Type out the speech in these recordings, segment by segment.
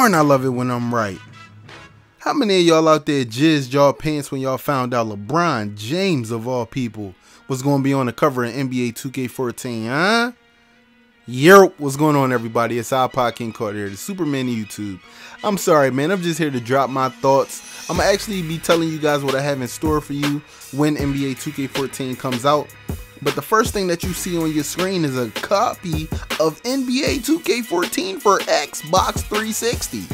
Darn, I love it when I'm right. How many of y'all out there jizzed y'all pants when y'all found out LeBron James, of all people, was going to be on the cover of NBA 2K14, huh? Yerp, what's going on, everybody? It's iPod King Carter here, the Superman YouTube. I'm sorry, man. I'm just here to drop my thoughts. I'm actually be telling you guys what I have in store for you when NBA 2K14 comes out. But the first thing that you see on your screen is a copy of NBA 2K14 for Xbox 360.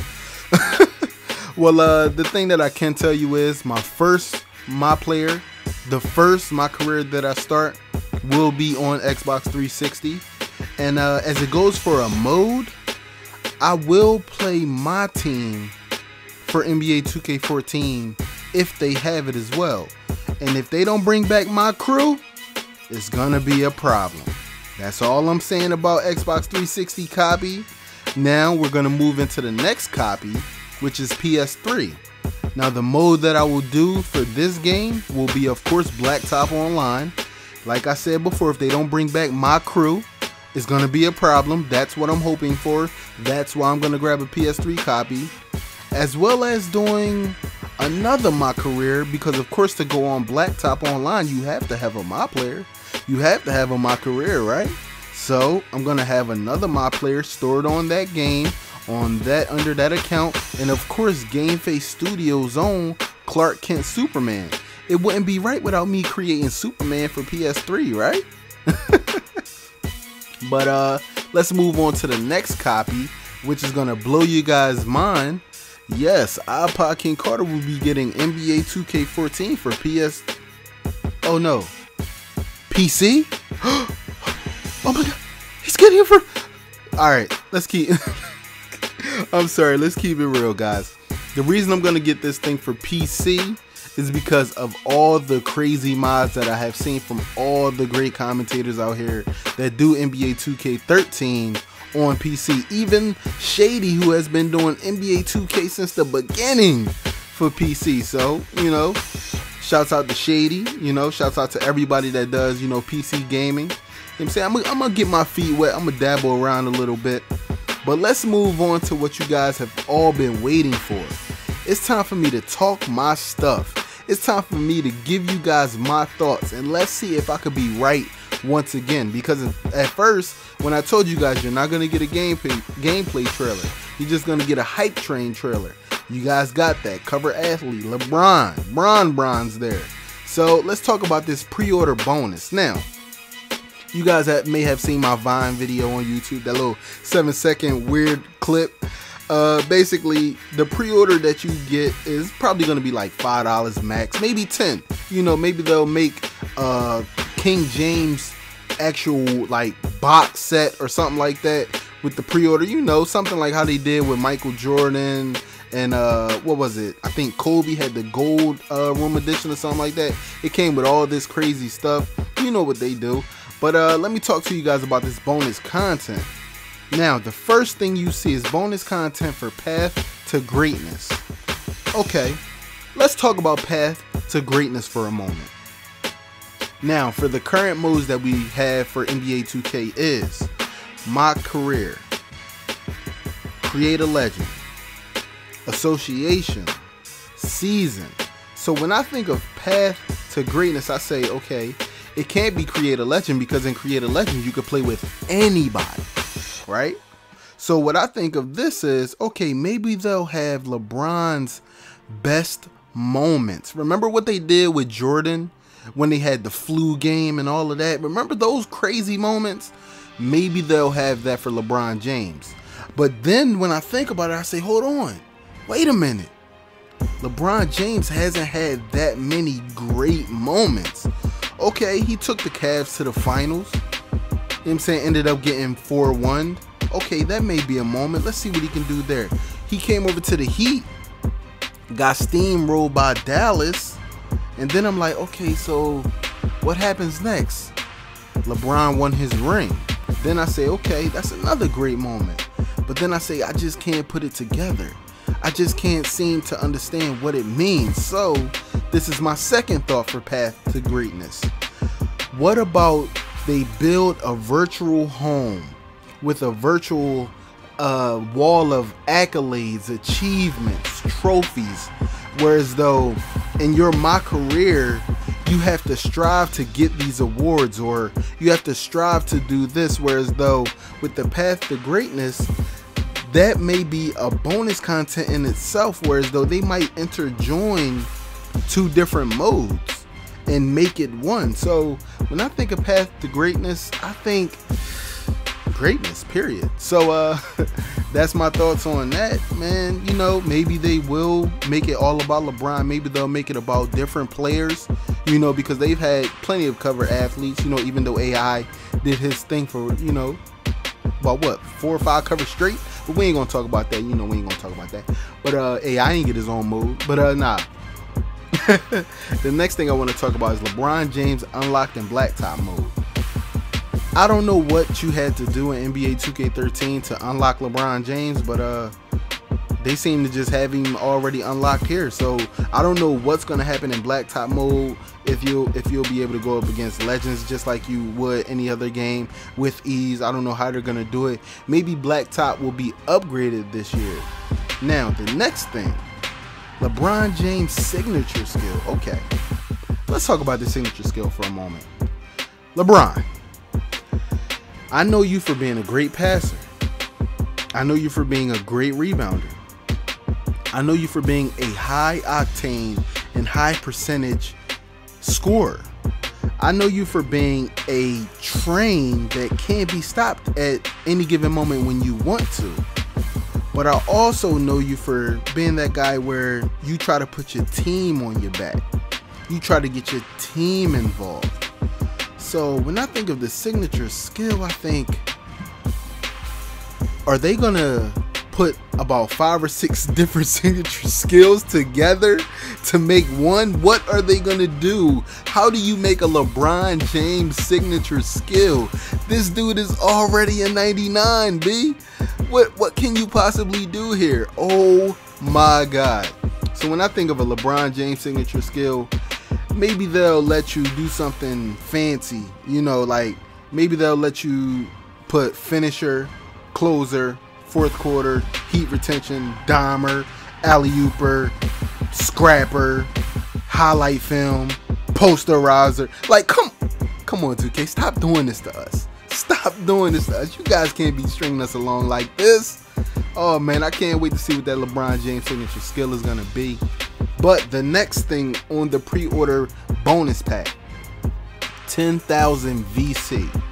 well, uh, the thing that I can tell you is my first my player, the first my career that I start will be on Xbox 360. And uh, as it goes for a mode, I will play my team for NBA 2K14 if they have it as well. And if they don't bring back my crew, it's gonna be a problem. That's all I'm saying about Xbox 360 copy. Now we're gonna move into the next copy, which is PS3. Now the mode that I will do for this game will be of course Blacktop Online. Like I said before, if they don't bring back my crew, it's gonna be a problem. That's what I'm hoping for. That's why I'm gonna grab a PS3 copy. As well as doing another my career because of course to go on Blacktop Online you have to have a my player you have to have on my career, right? So I'm gonna have another my player stored on that game, on that under that account, and of course Game Face Studios own Clark Kent Superman. It wouldn't be right without me creating Superman for PS3, right? but uh let's move on to the next copy, which is gonna blow you guys' mind. Yes, iPod King Carter will be getting NBA 2K14 for PS. Oh no, PC? oh my god, he's getting it for. Alright, let's keep. I'm sorry, let's keep it real, guys. The reason I'm gonna get this thing for PC is because of all the crazy mods that I have seen from all the great commentators out here that do NBA 2K13 on PC. Even Shady, who has been doing NBA 2K since the beginning for PC. So, you know, Shouts out to Shady, you know, shouts out to everybody that does, you know, PC gaming. You know I'm saying? I'm I'm gonna get my feet wet, I'm gonna dabble around a little bit. But let's move on to what you guys have all been waiting for. It's time for me to talk my stuff. It's time for me to give you guys my thoughts and let's see if I could be right once again. Because at first, when I told you guys you're not gonna get a gameplay gameplay trailer, you're just gonna get a hype train trailer. You guys got that. Cover athlete, LeBron, Bron Bronze there. So let's talk about this pre-order bonus. Now, you guys have, may have seen my Vine video on YouTube, that little seven second weird clip. Uh, basically, the pre-order that you get is probably going to be like five dollars max, maybe ten. You know, maybe they'll make uh King James actual like box set or something like that with the pre-order. You know, something like how they did with Michael Jordan and uh what was it? I think kobe had the gold uh room edition or something like that. It came with all this crazy stuff. You know what they do. But uh let me talk to you guys about this bonus content. Now the first thing you see is bonus content for path to greatness. Okay let's talk about path to greatness for a moment. Now for the current modes that we have for nba 2k is my career. Create a legend association, season. So when I think of path to greatness, I say, okay, it can't be create a legend because in create a legend you could play with anybody, right? So what I think of this is, okay, maybe they'll have LeBron's best moments. Remember what they did with Jordan when they had the flu game and all of that? Remember those crazy moments? Maybe they'll have that for LeBron James. But then when I think about it, I say, hold on wait a minute. LeBron James hasn't had that many great moments. Okay, he took the Cavs to the finals. You know I'm saying? Ended up getting 4 1. Okay, that may be a moment. Let's see what he can do there. He came over to the Heat, got steamrolled by Dallas. And then I'm like, okay, so what happens next? LeBron won his ring. Then I say, okay, that's another great moment. But then I say, I just can't put it together. I just can't seem to understand what it means. So, this is my second thought for Path to Greatness. What about they build a virtual home with a virtual a wall of accolades, achievements, trophies. Whereas though in your my career, you have to strive to get these awards or you have to strive to do this. Whereas though with the path to greatness, that may be a bonus content in itself. Whereas though they might interjoin two different modes and make it one. So when I think of path to greatness, I think greatness, period. So uh that's my thoughts on that, man. You know, maybe they will make it all about LeBron. Maybe they'll make it about different players, you know, because they've had plenty of cover athletes, you know, even though AI did his thing for, you know, about what, four or five covers straight. But we ain't gonna talk about that, you know, we ain't gonna talk about that. But uh AI ain't get his own mode. But uh nah. the next thing I want to talk about is LeBron James unlocked in blacktop mode. I don't know what you had to do in NBA 2K13 to unlock LeBron James, but uh they seem to just have him already unlocked here. So I don't know what's gonna happen in blacktop mode if you if you'll be able to go up against legends just like you would any other game with ease. I don't know how they're gonna do it. Maybe blacktop will be upgraded this year. Now the next thing, LeBron James signature skill. Okay, let's talk about the signature skill for a moment. LeBron, I know you for being a great passer. I know you for being a great rebounder. I know you for being a high octane and high percentage scorer. I know you for being a train that can't be stopped at any given moment when you want to. But I also know you for being that guy where you try to put your team on your back. You try to get your team involved. So when I think of the signature skill, I think, are they gonna put about five or six different signature skills together to make one? What are they gonna do? How do you make a LeBron James signature skill? This dude is already a 99, B. What what can you possibly do here? Oh my god. So when I think of a LeBron James signature skill, maybe they'll let you do something fancy. You know, like maybe they'll let you put finisher, closer, fourth quarter, heat retention, dimer, alley ooper, scrapper, highlight film, posterizer. Like, come, come on, 2K, stop doing this to us. Stop doing this to us. You guys can't be stringing us along like this. Oh man, I can't wait to see what that LeBron James signature skill is gonna be. But the next thing on the pre-order bonus pack, 10,000 VC.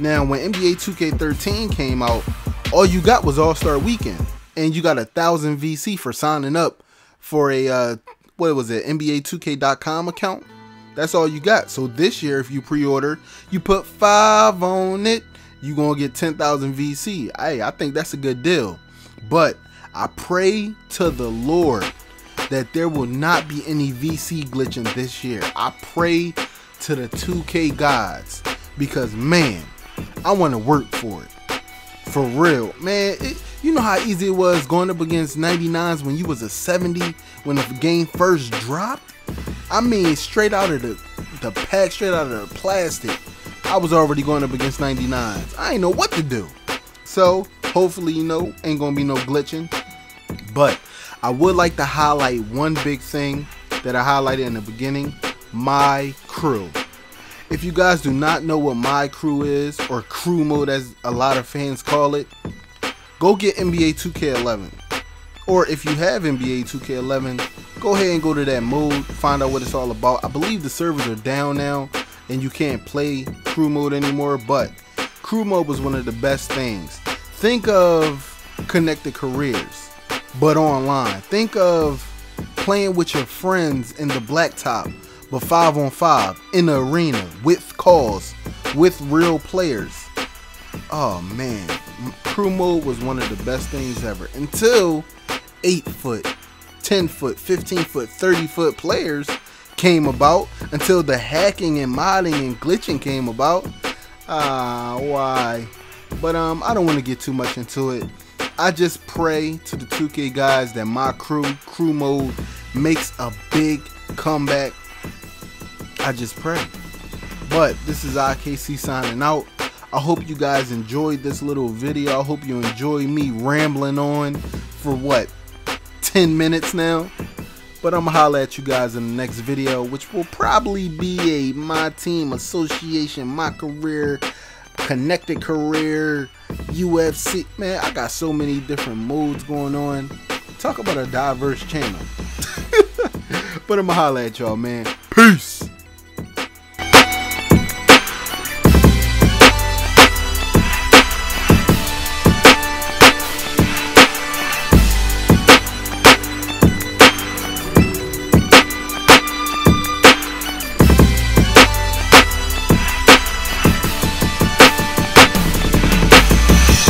Now, when NBA 2K13 came out, all you got was All-Star Weekend, and you got a thousand VC for signing up for a uh, what was it, NBA2K.com account. That's all you got. So this year, if you pre-order, you put five on it, you gonna get 10,000 VC. Hey, I think that's a good deal. But I pray to the Lord that there will not be any VC glitching this year. I pray to the 2K gods because man, I want to work for it. For real, man. It, you know how easy it was going up against 99s when you was a 70 when the game first dropped? I mean, straight out of the, the pack, straight out of the plastic. I was already going up against 99s. I ain't know what to do. So, hopefully, you know, ain't gonna be no glitching. But I would like to highlight one big thing that I highlighted in the beginning my crew. If you guys do not know what my crew is, or crew mode as a lot of fans call it, go get NBA 2K11. Or if you have NBA 2K11, go ahead and go to that mode, find out what it's all about. I believe the servers are down now and you can't play crew mode anymore, but crew mode was one of the best things. Think of connected careers, but online. Think of playing with your friends in the blacktop but five on five in the arena with calls, with real players. Oh man, crew mode was one of the best things ever until 8 foot, 10 foot, 15 foot, 30 foot players came about until the hacking and modding and glitching came about. Ah, why? But um, I don't want to get too much into it. I just pray to the 2K guys that my crew, crew mode, makes a big comeback I just pray. But this is IKC signing out. I hope you guys enjoyed this little video. I hope you enjoy me rambling on for what 10 minutes now. But I'm gonna holla at you guys in the next video, which will probably be a my team association, my career, connected career, UFC. Man, I got so many different modes going on. Talk about a diverse channel. but I'm gonna holla at y'all, man. Peace.